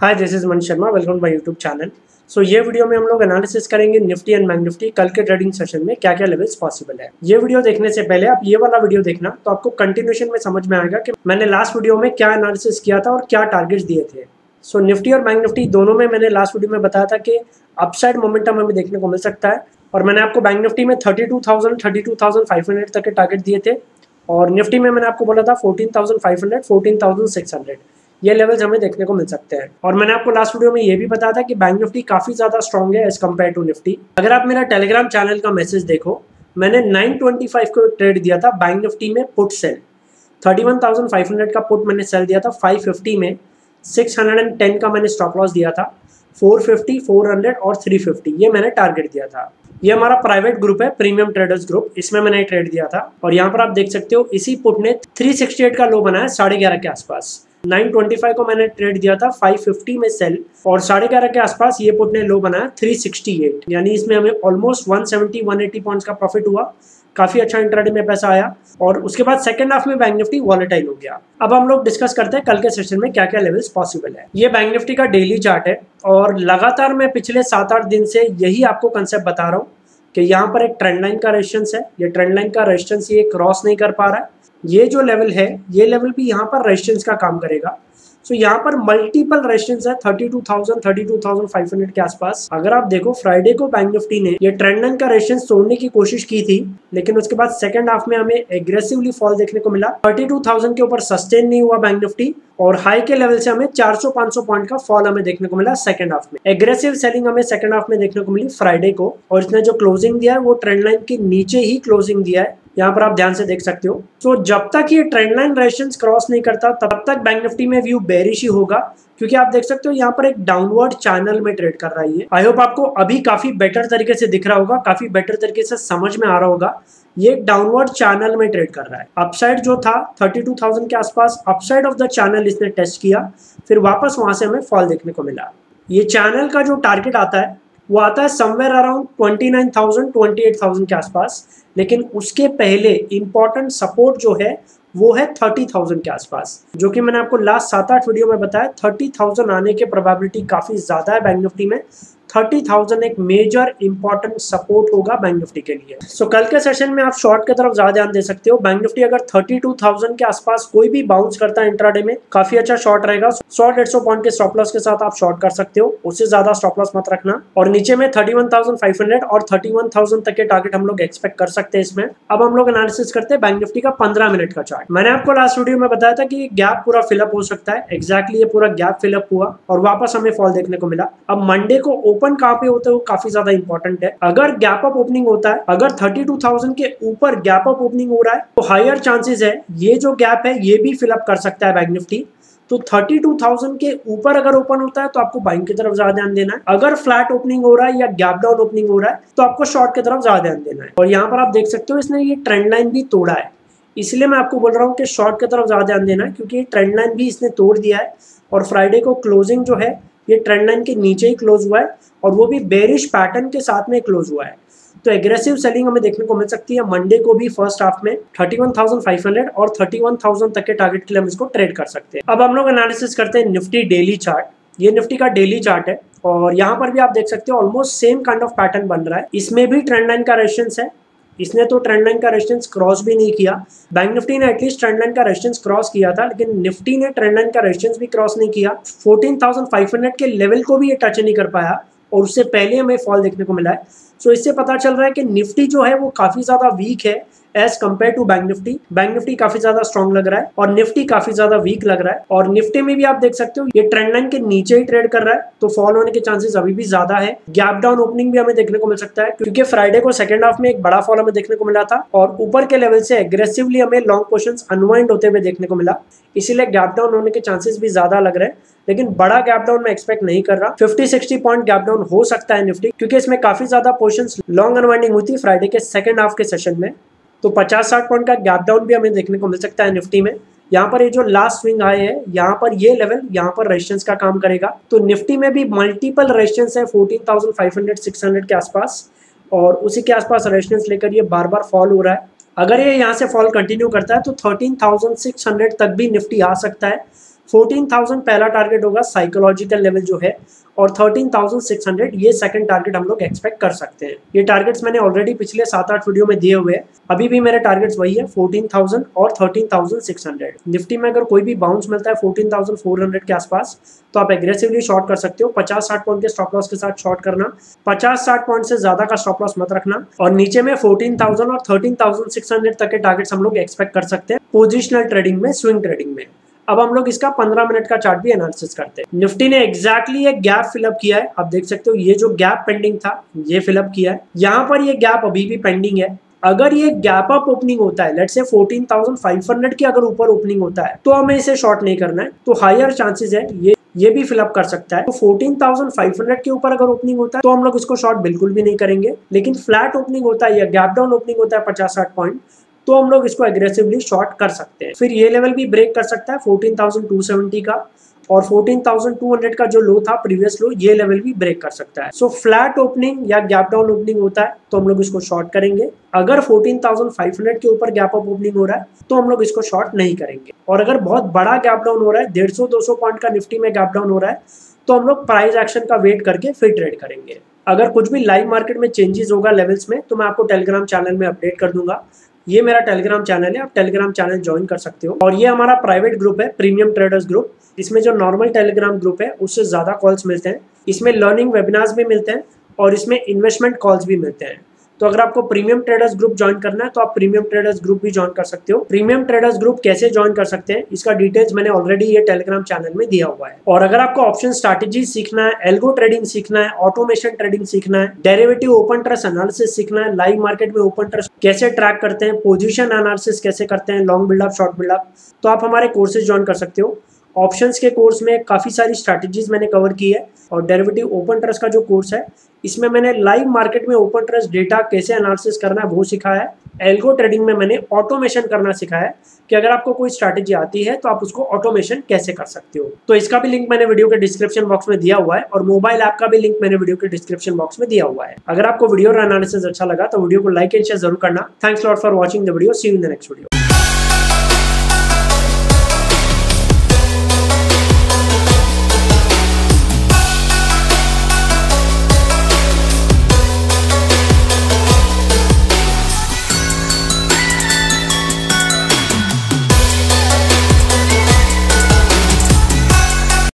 Hi this is Man Sharma welcome my YouTube channel so ये video में हम लोग एनालिसिस करेंगे निफ्टी एंड मैंग निफ्टी कल के ट्रेडिंग सेशन में क्या क्या लेवल्स पॉसिबल है। ये वीडियो देखने से पहले आप ये वाला वीडियो देखना तो आपको कंटिन्यूशन में समझ में आएगा कि मैंने लास्ट वीडियो में क्या एनालिसिस किया था और क्या टारगेट्स दिए थे। सो so, निफ्टी और बैंक निफ्टी दोनों में मैंने लास्ट वीडियो में बताया था कि अपसाइड मोमेंटम हमें देखने को मिल सकता है और मैंने आपको बैंक निफ्टी में 32,000, 32,500 तक के टारगेट दिए थे और निफ्टी में मैंने आपको बोला था 14,500, 14,600 ये लेवल्स हमें देखने को मिल सकते हैं। और मैंने आपको लास्ट वीडियो में ये भी बताया था कि बैंक निफ्टी काफ़ी ज़्यादा स्ट्रॉन्ग है एज कंपेयर टू निफ्टी अगर आप मेरा टेलीग्राम चैनल का मैसेज देखो मैंने 925 को ट्रेड दिया था बैंक निफ्टी में पुट सेल 31,500 का पुट मैंने सेल दिया था 550 में 610 का मैंने स्टॉप लॉस दिया था 450, 400 और 350 ये मैंने टारगेट दिया था। ये हमारा प्राइवेट ग्रुप है प्रीमियम ट्रेडर्स ग्रुप इसमें मैंने ट्रेड दिया था। और यहाँ पर आप देख सकते हो इसी पुट ने 368 का लो बनाया साढ़े ग्यारह के आसपास। 925 को मैंने ट्रेड दिया था 550 में सेल। और साढ़े ग्यारह के आसपास ये पुट ने लो बनाया 368 यानी इसमें हमें ऑलमोस्ट 170 180 पॉइंट्स का प्रॉफिट हुआ। काफ़ी अच्छा इंटरडे में पैसा आया। और उसके बाद सेकंड हाफ़ में बैंक निफ्टी वॉलेटाइल हो गया। अब हम लोग डिस्कस करते हैं कल के सेशन में क्या क्या लेवल्स पॉसिबल है। ये बैंक निफ्टी का डेली चार्ट है। और लगातार मैं पिछले सात आठ दिन से यही आपको कंसेप्ट बता रहा हूँ। कि यहाँ पर एक ट्रेंड लाइन का रेजिस्टेंस है। ये ट्रेंड लाइन का रेजिस्टेंस ये क्रॉस नहीं कर पा रहा है। ये जो लेवल है, ये लेवल भी यहाँ पर रेजिस्टेंस का काम करेगा। सो so, यहाँ पर मल्टीपल रेजिस्टेंस है 32,000 32,500 के आसपास। अगर आप देखो फ्राइडे को बैंक निफ्टी ने ये ट्रेंड लाइन का रेजिस्टेंस तोड़ने की कोशिश की थी लेकिन उसके बाद सेकंड हाफ़ में हमें एग्रेसिवली फॉल देखने को मिला। 32,000 के ऊपर सस्टेन नहीं हुआ बैंक निफ्टी और हाई के लेवल से हमें 400-500 पॉइंट का फॉल हमें देखने को मिला सेकंड हाफ़ में। एग्रेसिव सेलिंग हमें सेकंड हाफ़ में देखने को मिली फ्राइडे को और इसने जो क्लोजिंग दिया है वो ट्रेंड लाइन के नीचे ही क्लोजिंग दिया है। यहाँ पर आप ध्यान से देख सकते हो। तो जब तक ये ट्रेंड लाइन रेशन क्रॉस नहीं करता तब तक बैंक निफ्टी में व्यू बेरिश ही होगा क्योंकि आप देख सकते हो यहाँ पर एक डाउनवर्ड चैनल में ट्रेड कर रही है। आई होप आपको अभी काफ़ी बेटर तरीके से दिख रहा होगा काफ़ी बेटर तरीके से समझ में आ रहा होगा। ये डाउनवर्ड चैनल में ट्रेड कर रहा है। अपसाइड जो था 32,000 के आसपास अपसाइड ऑफ़ द चैनल इसने टेस्ट किया फिर वापस वहाँ से हमें फॉल देखने को मिला। ये चैनल का जो टारगेट आता है वो आता है somewhere around twenty nine thousand twenty eight thousand के आसपास, लेकिन उसके पहले इंपॉर्टेंट सपोर्ट जो है, वो है थर्टी थाउज़ेंड के आसपास, जो कि मैंने आपको लास्ट सात आठ वीडियो में बताया थर्टी थाउज़ेंड आने के प्रोबेबिलिटी काफ़ी ज़्यादा है बैंक निफ्टी में थर्टी थाउज़ेंड एक मेजर इंपॉर्टेंट सपोर्ट होगा बैंक निफ्टी के लिए। सो so, कल के सेशन में आप शॉर्ट की तरफ़ ज़्यादा ध्यान दे सकते हो। बैंक निफ्टी अगर थर्टी टू थाउज़ेंड के आसपास कोई भी बाउंस करता है इंट्राडे में काफ़ी अच्छा शॉर्ट रहेगा। सौ डेढ़ सौ पॉइंट के स्टॉप लॉस के साथ आप शॉर्ट कर सकते हो। उससे ज़्यादा स्टॉप लॉस मत रखना। और नीचे में thirty one thousand five hundred और थर्टी वन थाउज़ेंड तक के टारगेट हम लोग एक्सपेक्ट कर सकते हैं इसमें। अब हम लोग एनालिसिस करते हैं बैंक निफ्टी का पंद्रह मिनट का चार्ट मैंने आपको लास्ट वीडियो में बताया था कि गैप पूरा फिलअप हो सकता है। एक्जैक्टली ये पूरा गैप फिलअप हुआ और वापस हमें फॉल देखने को मिला। अब मंडे को ओपन कहाँ पे होते वो काफ़ी ज़्यादा इंपॉर्टेंट है। अगर गैप अप ओपनिंग होता है अगर 32,000 के ऊपर गैप अप ओपनिंग हो रहा है तो हायर चांसेस है ये जो गैप है ये भी फिलअप कर सकता है बैंक निफ्टी तो 32,000 के ऊपर अगर ओपन होता है तो आपको बाइंग की तरफ़ ज़्यादा ध्यान देना है। अगर फ्लैट ओपनिंग हो रहा है या गैप डाउन ओपनिंग हो रहा है तो आपको शॉर्ट की तरफ़ ज़्यादा ध्यान देना है। और यहाँ पर आप देख सकते हो इसने ये ट्रेंड लाइन भी तोड़ा है। इसलिए मैं आपको बोल रहा हूँ कि शॉर्ट की तरफ़ ज़्यादा ध्यान देना है क्योंकि ट्रेंड लाइन भी इसने तोड़ दिया है। और फ्राइडे को क्लोजिंग जो है ये ट्रेंड लाइन के नीचे ही क्लोज हुआ है और वो भी बेरिश पैटर्न के साथ में क्लोज हुआ है। तो एग्रेसिव सेलिंग हमें देखने को मिल सकती है। मंडे को भी फ़र्स्ट हाफ़ में 31,500 और 31,000 तक के टारगेट के लिए हम इसको ट्रेड कर सकते हैं। अब हम लोग एनालिसिस करते हैं निफ्टी डेली चार्ट ये निफ्टी का डेली चार्ट है और यहाँ पर भी आप देख सकते हो almost same kind of pattern बन रहा है। इसमें भी ट्रेंड लाइन का रेजिस्टेंस है। इसने तो ट्रेंड लाइन का रेजिस्टेंस क्रॉस भी नहीं किया। बैंक निफ्टी ने एटलीस्ट ट्रेंड लाइन का रेजिस्टेंस क्रॉस किया था लेकिन निफ्टी ने ट्रेंड लाइन का रेजिस्टेंस भी क्रॉस नहीं किया। 14,500 के लेवल को भी ये टच नहीं कर पाया और उससे पहले हमें फॉल देखने को मिला है। सो इससे पता चल रहा है कि निफ्टी जो है वो काफ़ी ज़्यादा वीक है। As compare to bank Nifty bank Nifty काफ़ी ज़्यादा स्ट्रॉन्ग लग रहा है और निफ्टी काफ़ी ज़्यादा वीक लग रहा है। और निफ्टी में भी आप देख सकते हो, ये ट्रेंड लाइन के नीचे ही ट्रेड कर रहा है तो फॉल होने के चांसेस अभी भी ज़्यादा है। गैप डाउन ओपनिंग भी हमें देखने को मिल सकता है, क्योंकि फ्राइडे को सेकंड हाफ़ में एक बड़ा फॉल हमें देखने को मिला था और ऊपर के लेवल से एग्रेसिवली हमें लॉन्ग पोर्शन अनवाइंड होते हुए देखने को मिला। इसीलिए गैप डाउन होने के चांसेस भी ज़्यादा लग रहे हैं, लेकिन बड़ा गैप डाउन मैं एक्सपेक्ट नहीं कर रहा। 50 60 पॉइंट गैप डाउन हो सकता है निफ्टी क्योंकि इसमें काफ़ी ज़्यादा पोर्शन लॉन्ग अनवाइंडिंग हुई थी फ्राइडे के सेकंड हाफ़ के सेशन में। तो पचास साठ पॉइंट का गैप डाउन भी हमें देखने को मिल सकता है निफ्टी में। यहाँ पर ये जो लास्ट स्विंग आए हैं यहाँ पर ये लेवल यहाँ पर रेजिस्टेंस का काम करेगा। तो निफ्टी में भी मल्टीपल रेजिस्टेंस है 14,500 600 के आसपास। और उसी के आसपास रेजिस्टेंस लेकर ये बार बार फॉल हो रहा है। अगर ये यहाँ से फॉल कंटिन्यू करता है तो 13,600 तक भी निफ्टी आ सकता है। 14,000 पहला टारगेट होगा साइकोलॉजिकल लेवल जो है। और 13,600 ये सेकंड टारगेट हम लोग एक्सपेक्ट कर सकते हैं। ये टारगेट्स मैंने ऑलरेडी पिछले सात आठ वीडियो में दिए हुए हैं। अभी भी मेरे टारगेट्स वही है 14,000 और 13,600 निफ्टी में अगर कोई भी बाउंस मिलता है 14,400 के आसपास तो आप एग्रेसिवली शॉर्ट कर सकते हो। 50-60 पॉइंट के स्टॉप लॉस के साथ शॉर्ट करना। 50-60 पॉइंट से ज़्यादा का स्टॉप लॉस मत रखना। और नीचे में 14,000 और 13,600 तक के टारगेट्स हम लोग एक्सपेक्ट कर सकते हैं। पोजिशनल ट्रेडिंग में स्विंग ट्रेडिंग में। अब हम लोग इसका 15 मिनट का चार्ट भी एनालिसिस करते हैं। निफ्टी ने एग्जैक्टली एक गैप फिलअप किया है। आप देख सकते हो ये जो गैप पेंडिंग था ये फिलअप किया है। यहाँ पर ये गैप अभी भी पेंडिंग है। अगर ये गैप अप ओपनिंग होता है लेट से 14,500 के अगर ऊपर ओपनिंग होता है तो हमें इसे शॉर्ट नहीं करना है। तो हायर चांसेस है ये ये भी फिलअप कर सकता है। तो 14,500 के ऊपर अगर ओपनिंग होता है तो हम लोग इसको शॉर्ट बिल्कुल भी नहीं करेंगे। लेकिन फ्लैट ओपनिंग होता है या गैप डाउन ओपनिंग होता है पचास साठ पॉइंट तो हम लोग इसको एग्रेसिवली शॉर्ट कर सकते हैं। फिर ये लेवल भी ब्रेक कर सकता है 14,270 का और 14,200 का जो लो था प्रीवियस लो ये लेवल भी ब्रेक कर सकता है। सो फ्लैट ओपनिंग या गैप डाउन ओपनिंग होता है तो हम लोग इसको शॉर्ट करेंगे। अगर 14,500 के ऊपर गैप अप ओपनिंग हो रहा है तो हम लोग इसको शॉर्ट नहीं करेंगे। और अगर बहुत बड़ा गैप डाउन हो रहा है डेढ़ सौ पॉइंट का निफ्टी में गैप डाउन हो रहा है तो हम लोग प्राइस एक्शन का वेट करके फिर ट्रेड करेंगे। अगर कुछ भी लाइव मार्केट में चेंजेस होगा लेवल्स में तो मैं आपको टेलीग्राम चैनल में अपडेट कर दूँगा। ये मेरा टेलीग्राम चैनल है, आप टेलीग्राम चैनल ज्वाइन कर सकते हो। और ये हमारा प्राइवेट ग्रुप है प्रीमियम ट्रेडर्स ग्रुप इसमें जो नॉर्मल टेलीग्राम ग्रुप है, उससे ज़्यादा कॉल्स मिलते हैं। इसमें लर्निंग वेबिनार्स भी मिलते हैं और इसमें इन्वेस्टमेंट कॉल्स भी मिलते हैं। तो अगर आपको प्रीमियम ट्रेडर्स ग्रुप ज्वाइन करना है तो आप प्रीमियम ट्रेडर्स ग्रुप भी ज्वाइन कर सकते हो। प्रीमियम ट्रेडर्स ग्रुप कैसे ज्वाइन कर सकते हैं, इसका डिटेल्स मैंने ऑलरेडी ये टेलीग्राम चैनल में दिया हुआ है। और अगर आपको ऑप्शन स्ट्रैटेजी सीखना है एल्गो ट्रेडिंग सीखना है ऑटोमेशन ट्रेडिंग सीखना है डेरिवेटिव ओपन ट्रस्ट एनालिसिस सीखना है लाइव मार्केट में ओपन ट्रस्ट कैसे ट्रैक करते हैं पोजिशन एनालिसिस कैसे करते हैं लॉन्ग बिल्डअप शॉर्ट बिल्डअप तो आप हमारे कोर्सेज ज्वाइन कर सकते हो। ऑप्शंस के कोर्स में काफ़ी सारी स्ट्रैटेजीज मैंने कवर की है और डेरिवेटिव ओपन ट्रस्ट का जो कोर्स है, इसमें मैंने लाइव मार्केट में ओपन ट्रस्ट डेटा कैसे एनालिसिस करना है वो सिखाया है। एल्गो ट्रेडिंग में मैंने ऑटोमेशन करना सिखाया है कि अगर आपको कोई स्ट्रैटेजी आती है तो आप उसको ऑटोमेशन कैसे कर सकते हो। तो इसका भी लिंक मैंने वीडियो के डिस्क्रिप्शन बॉक्स में दिया हुआ है और मोबाइल ऐप का भी लिंक मैंने वीडियो के डिस्क्रिप्शन बॉक्स में दिया हुआ है। अगर आपको वीडियो और एनालिसिस अच्छा लगा तो वीडियो को लाइक एंड शेयर ज़रूर करना। Thanks lot for watching the video see in the next video